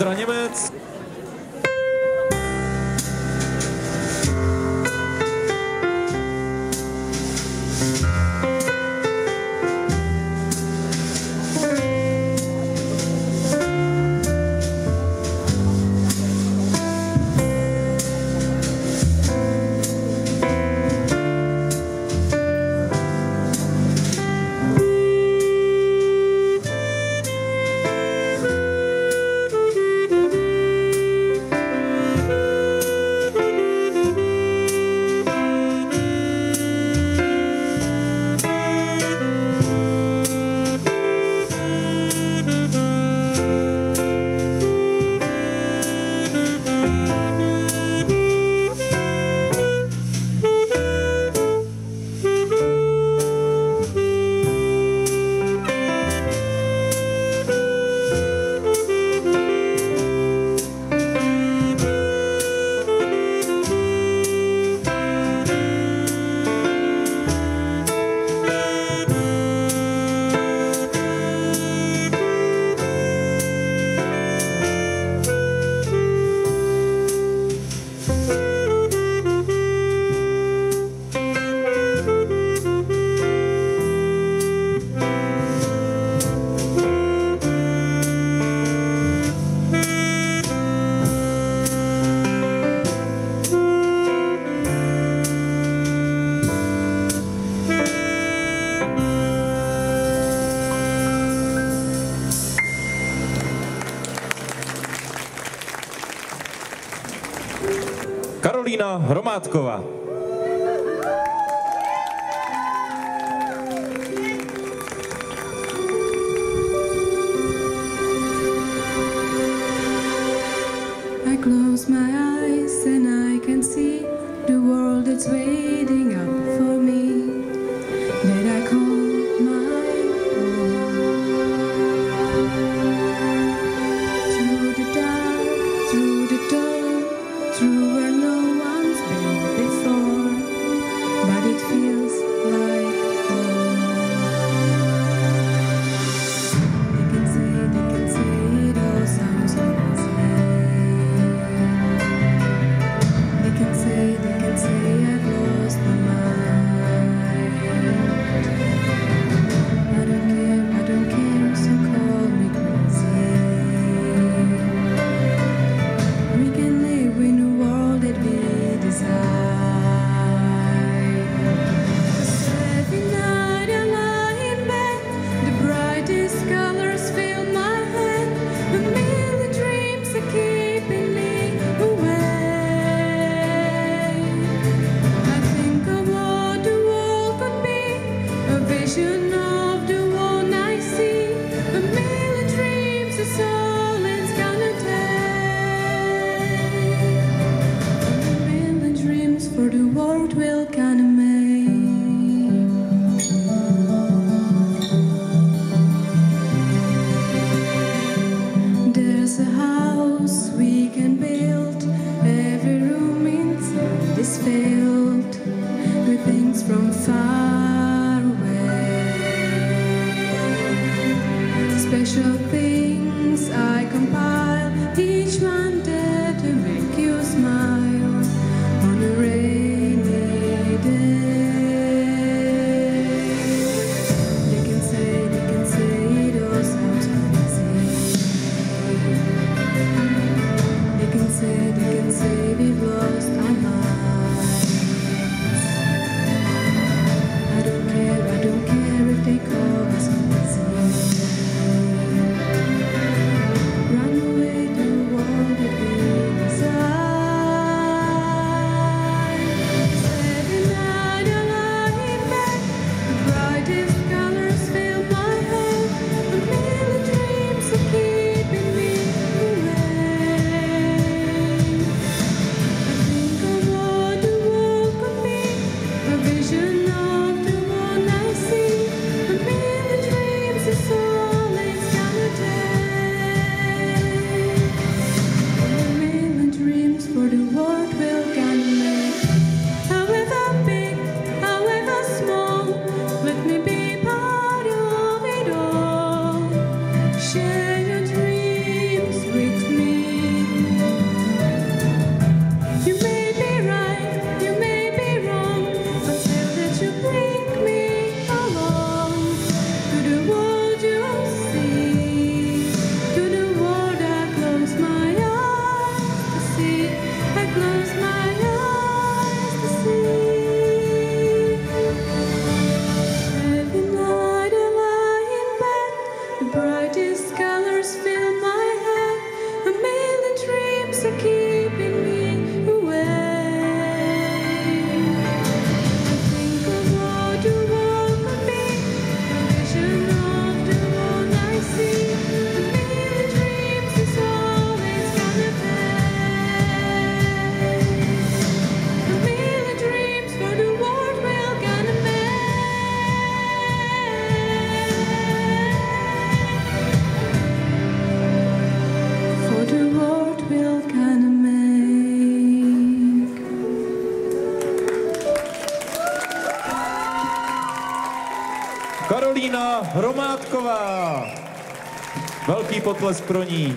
Ondra Martina Hromádková. Hromádková. Velký potlesk pro ní.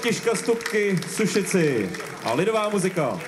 Františka Stupky Sušici a lidová muzika.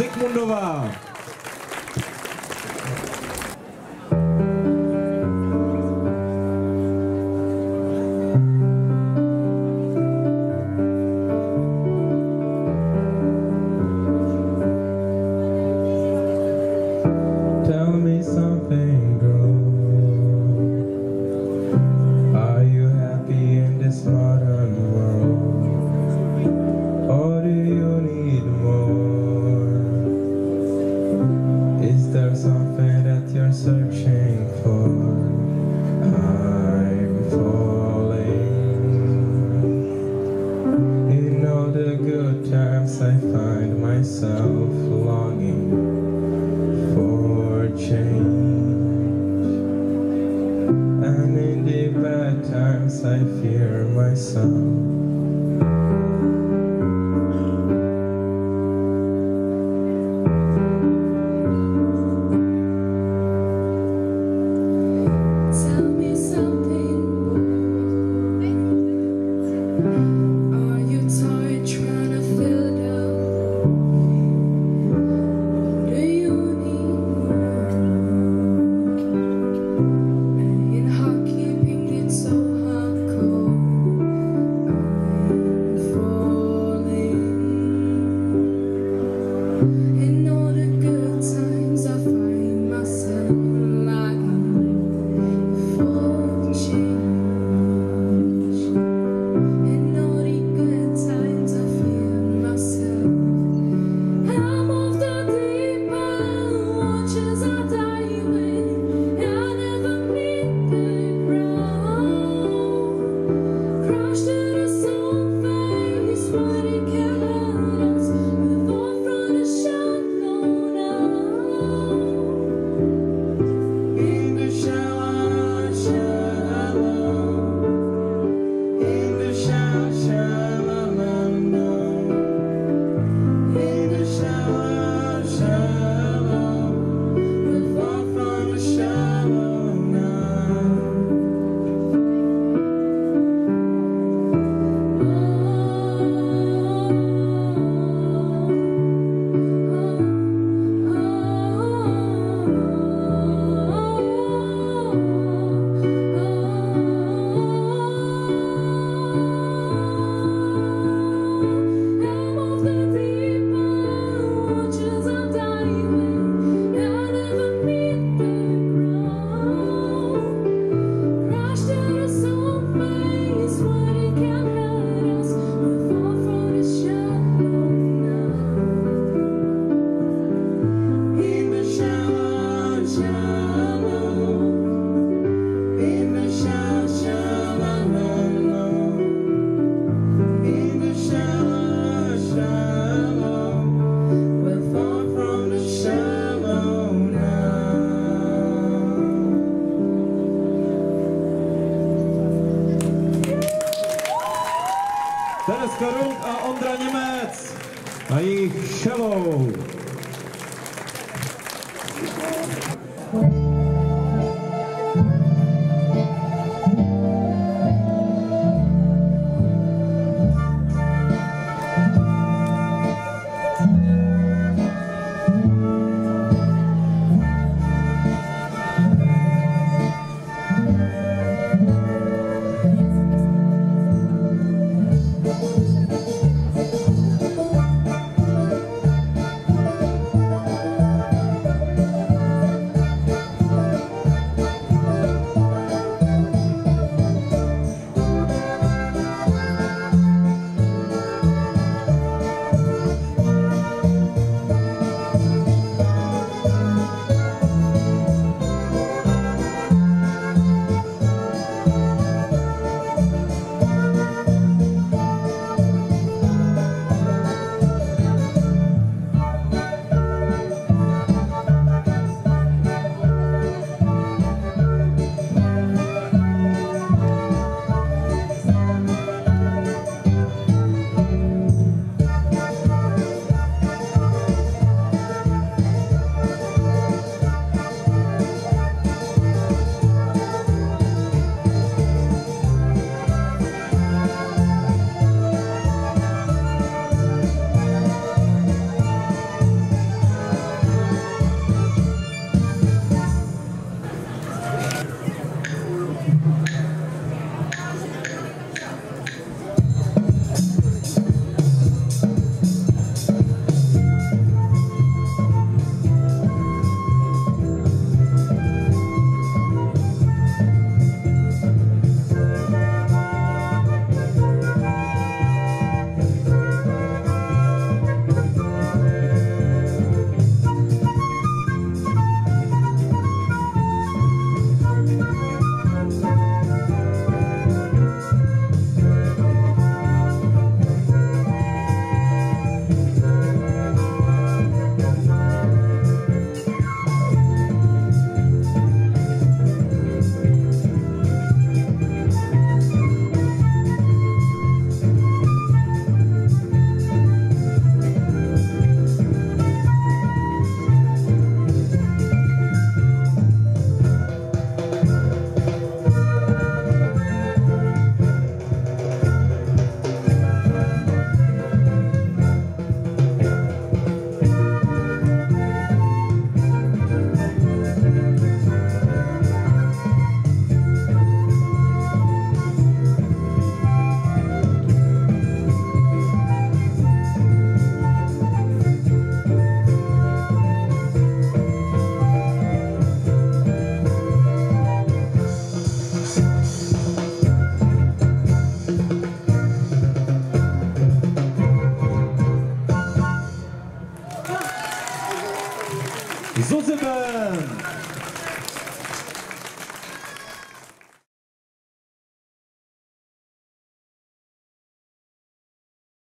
Zikmundová. I fear myself.